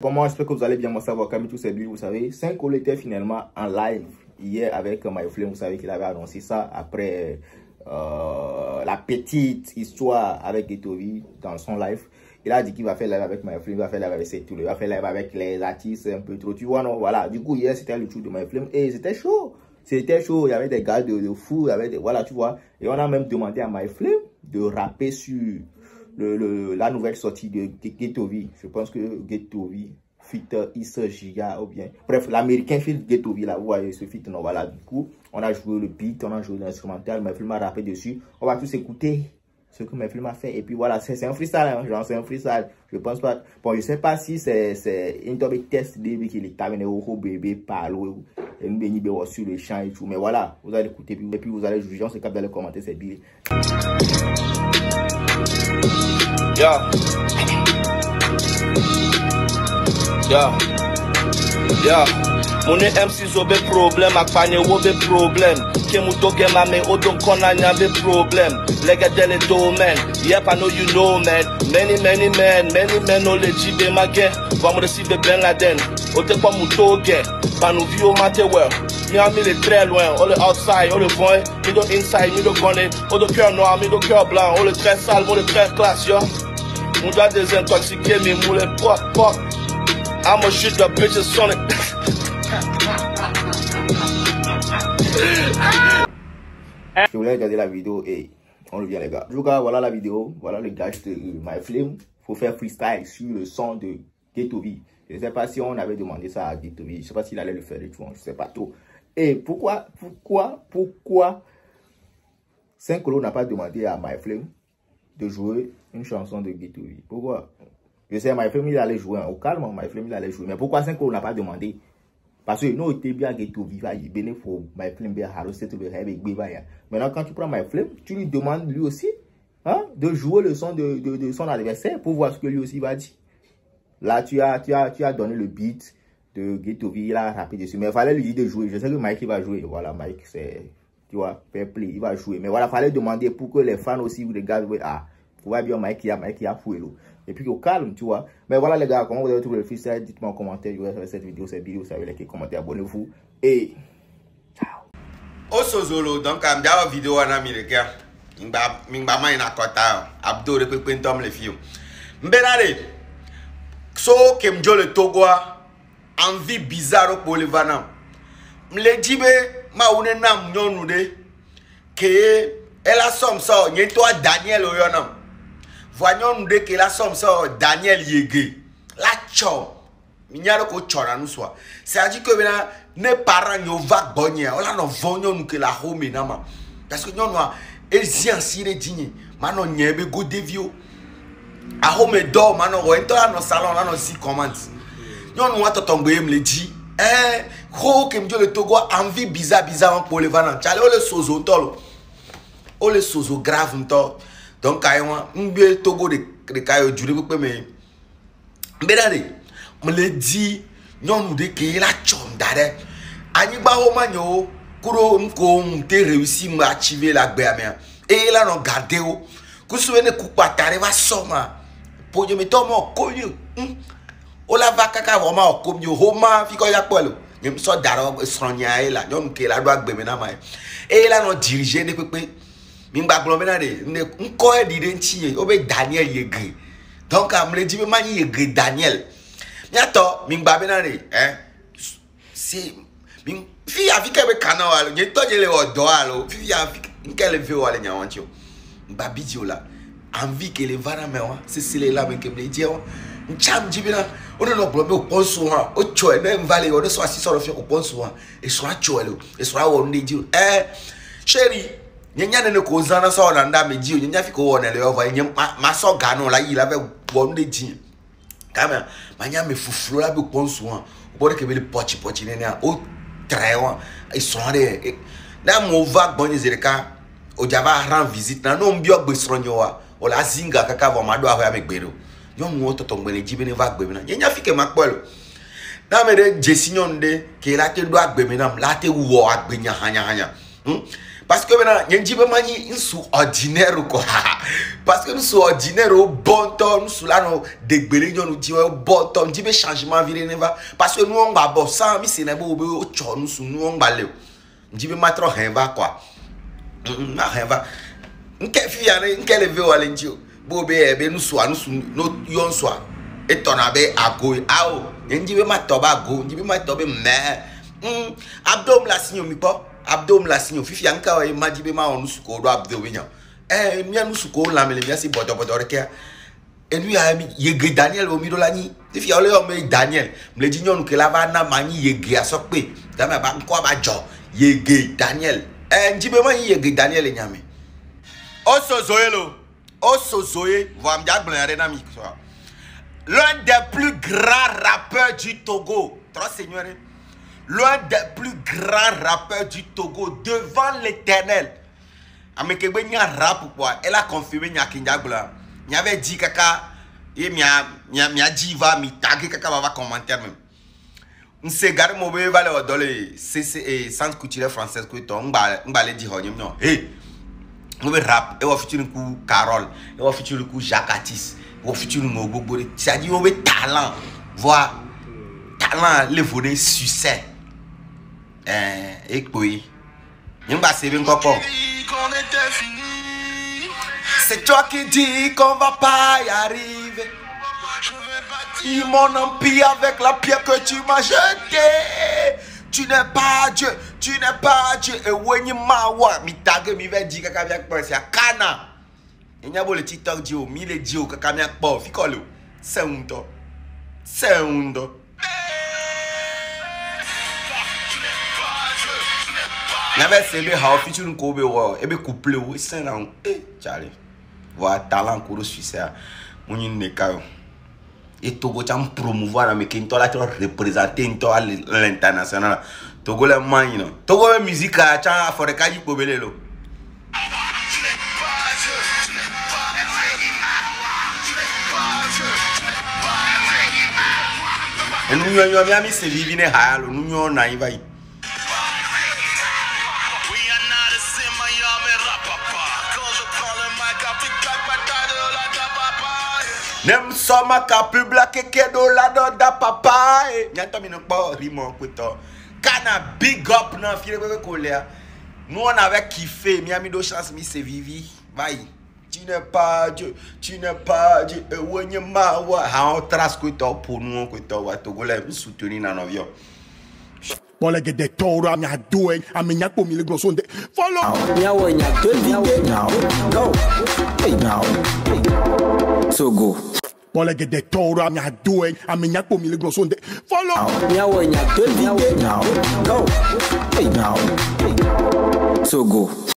Comment j'espère que vous allez bien, moi savoir comme tous ces billes, vous savez. 5 était finalement en live hier avec MyFlame, vous savez qu'il avait annoncé ça après euh, la petite histoire avec Getovi dans son live. Il a dit qu'il va faire live avec MyFlame, il va faire live avec ses il va faire live avec les artistes un peu trop, tu vois, non, voilà. Du coup, hier, c'était le tour de MyFlame et c'était chaud. C'était chaud, il y avait des gars de, de fou, il y avait des, voilà, tu vois. Et on a même demandé à MyFlame de rapper sur le, le, la nouvelle sortie de Getovi. Je pense que Getovi fit Issa Giga ou bien bref l'américain fit Getovi là. Vous voyez ce fit non voilà. Du coup on a joué le beat on a joué l'instrumental ma film a rappé dessus. On va tous écouter ce que mes films a fait. Et puis voilà, c'est un freestyle, hein, genre c'est un freestyle. Je pense pas, bon, je sais pas si c'est une tobe test début qu'il est terminé au bébé, parle, Et nous bénibé sur le champ et tout. Mais voilà, vous allez écouter, et puis vous allez juger, on se capte dans les commentaires, c'est bien. Yeah. Yeah. Yeah. Mon MC zo be problem, akpanye wo be problem. Ke mu doge mame, odon kona nya be problem. Lega dele domain. Yep, I know you know, man. Many, many men, many men no le jibe mage. Vamos receive Ben Laden. Ote kwa mu doge. Panu vi o mate well. Mi a mi le très loin, on le outside, on le voit, mi do inside, mi do gunné, on le cœur noir, mi do cœur blanc, on le très sale, on le très classe, yo. On doit désintoxiquer mes moulins pop, pop. I'ma shoot the bitches on it. Je voulais regarder la vidéo et on revient les gars. En tout cas, voilà la vidéo. Voilà le gage de MyFlame. Faut faire freestyle sur le son de Getovi. Je ne sais pas si on avait demandé ça à Getovi. Je ne sais pas s'il allait le faire tout. Je ne sais pas trop. Et pourquoi, pourquoi, pourquoi Saint-Colo n'a pas demandé à MyFlame de jouer une chanson de Getovi Pourquoi? Je sais, MyFlame, il allait jouer. Au calme, MyFlame, il allait jouer. Mais pourquoi Saint-Colo n'a pas demandé parce que nous, était bien Getovi, il bénéficie MyFlame, Maintenant, quand tu prends MyFlame, tu lui demandes lui aussi hein, de jouer le son de, de, son adversaire pour voir ce que lui aussi va dire. Là, tu as, tu as, tu as donné le beat de Getovi, il a rappé dessus. Mais il fallait lui dire de jouer. Je sais que Mike il va jouer. Voilà, Mike, c'est, tu vois, fair play, il va jouer. Mais voilà, il fallait demander pour que les fans aussi regardent. Ah, voyez bien Mike, il a. Et puis au calme, tu vois. Mais voilà les gars, comment vous avez trouvé le freestyle Dites-moi en commentaire. Je vous laisse cette vidéo, cette vidéo, vous savez, likez, commentez, abonnez-vous. Et ciao. osozolo donc am mingba mingba ma ina kota abdo ntom le fio mbena de so kem jo le togoa envie bizarre pour le ma une nam nyonu de ke ela som so nye to Daniel oyonam voa nyɔnu ɖe ke la sɔm sɔ Daniel Yege. La tsɔ minya ɖe ko tsɔ na nu sɔa dire que bena ne parents nyo va gbɔnyea wala nɔ vɔ nyɔnu ke la home na parce que nyɔnua ezi asi ɖe dzi nye manɔ nye be godeviwo ahome dɔ manɔ wɔ ŋutɔ la nɔ si commande. Nyɔnu wa tɔtɔ ŋgbe yem le dzi ɛɛ xo kem le togo envie bizarre wɔn kpo le va na tsale wole sozo ŋutɔ lo wole sozo grave donc ayi wọn ń gbé togo ɖeka yɔ du ɖe kpekpe me nbɛ ɖa de me le di nyɔnu ɖe ke la tsɔm da ɖe anyigba wo ma nye wo kuɖo nuko ŋu te réussi me achieve le agbea mea eye la nɔ gade wo kusu be ne kukpata ɖe va sɔ ma ƒodzimetɔ ma ko nyo ŋu wola va kaka vɔ ma ko nyo ho ma fi kɔ ya kpɔ le nye sɔ da ɖe srɔ̃nyia ye la nyɔnu ke la ɖo agbe me na ma ye eye la nɔ dirige ne kpekpe mingba gblɔ bena de ne ŋkɔ eɖi ɖe ŋuti ye wobe daniel yege donc amle dzi be ma nyi yege daniel. Miatɔ mingba bena de ɛ si mi fi afi ke be kana wa lo nye tɔ dze le wɔ dɔ alo fifi afi nke le fi wa le nyawa ŋuti o ngba bi dzi o la envie ke le va na me wa sisi le la me ke me dzi wa. Ntsam dzi bena o ne nɔ gblɔ be o kpɔ nsu hã o tsɔe ne nva le o ne sɔ asi sɔ ɖe fi o kpɔ nsu hã esrɔ̃a tsɔe le o esrɔ̃a wɔ nu ɖe dzi o ɛ seri nyanya nene ko zana so na nda meji o nyanya fiko wona le ova nyem ma so ga no la yila be wo nde ji. Kama manya me fufuru la be konso a obore ke be le pochi pochi nene a o tre wa e so re na mo va gbon ni zerika o java ran visit na no mbio gbe sro nyo wa o la zinga kaka vo ma do a ho ya me gbero nyɔnu wo tɔtɔ gbele dzi be ne va gbeme na nyenya fi ke ma kpɔe lo na ame ɖe dzesi nyɔnu ɖe ke la te ɖo agbeme nam la te wɔ agbe nyahanyahanya hmm? Parce que maintenant nye dzi be ma nyi nusu ordinaire quoi. Parce que nusu ordinaire wo bɔ ŋutɔ nusu la nɔ degbele nyɔnu dzi wo bɔ ŋutɔ ŋdzi be changement vi ne va parce que nuwo ŋgba bɔ san mi sena be wo be wotsɔ nusu nuwo ŋgba le o ŋdzi be ma trɔ hɛn va quoi. Mm, ma hɛn va. Nke fi ya ne nke le ve wa le ŋdzi o be wo be ɛ be nusua nusu no yɔ nusua etɔna be ago ye awo nye ŋdzi be ma tɔ be ago ŋdzi be ma tɔ be mɛ mm, abdom le asi nyo mi kpɔ abdom la si nyo fifia nka wa imaji be ma onu suko do abdo we nyo eh mi anu suko la mele mi asi bodo bodo reke enu ya mi yege daniel omi do la ni fifia ole o me daniel mle ji nyonu ke la ba na ma ni yege aso pe da me ba nko ba jo yege daniel. Eh nji be ma ni yege daniel e nyame osozoyelo osozoye va mja gblon are na mi so. L'un des plus grands rappeurs du Togo. Trop seigneur e. l'un des plus grands rappeurs du Togo devant l'éternel. Ame ke gbe nya rap kpɔa elle a confirmé nya ke nya gblẽa nya bɛ di kaka ye mia mia mia kaka commentaire même. Nse gari mo be va le wɔ dɔ le cc eh, centre culturel français ko tɔ ŋgba ŋgba le di xɔ nye mi nɔ hey! Rap ewɔ featuring ku carole ewɔ featuring ku jacques ewɔ featuring mo gbogbo de c'est à dire wo be talent. Voa talent le succès C'est toi qui dis qu'on va pas y arriver. Je vais bâtir Dis mon empire avec la pierre que tu m'as jetée. Tu n'es pas Dieu, tu n'es pas Dieu. Et wenye mawa, mi tage mi ve di kaka biak po, c'est à kana. Et nya bo le TikTok di o, mi le di o kaka biak po, fi kole o. C'est un un n'a bɛ se i bɛ ha o fitiri k'o bɛ wɔyɔ i bɛ k'u pile o sɛn na e, e cari wa talan koro suisɛ n ɲin de ka yo. E togo can promouvoir mais qui ntola to représenter nto à l'international. Togo le man you know togo le musique a cha fore ka ji pobele lo. Enu nyo nyo mi ami se vivi ne ha lo. Nu nyo na ivai nem soma ka publa keke do la do da papa e nyanto mi no po rimo kwito kana big up na fire bebe kolea nous on avait kiffé mi ami do chance mi se vivi vai tu n'es pas Dieu tu n'es pas Dieu e wenye ma wa ha on tras kwito pour nous kwito wa togolais mi soutenir na novio Bọ́lá gẹ̀dẹ̀ tọrọ àmì àdó ẹ̀ àmì ìyàpò mi lè gbọ́n sóńdẹ̀. Fọ́lọ́. Nyawo nyato vide now. Go. Hey now. Hey. Togo. mɔlɛ gɛdɛ tɔɔrɔ ami ado yɛ ami nyakpo mi le gblɔ so n tɛ fɔlɔ. miawɔ nya tobi de. now now now sogo.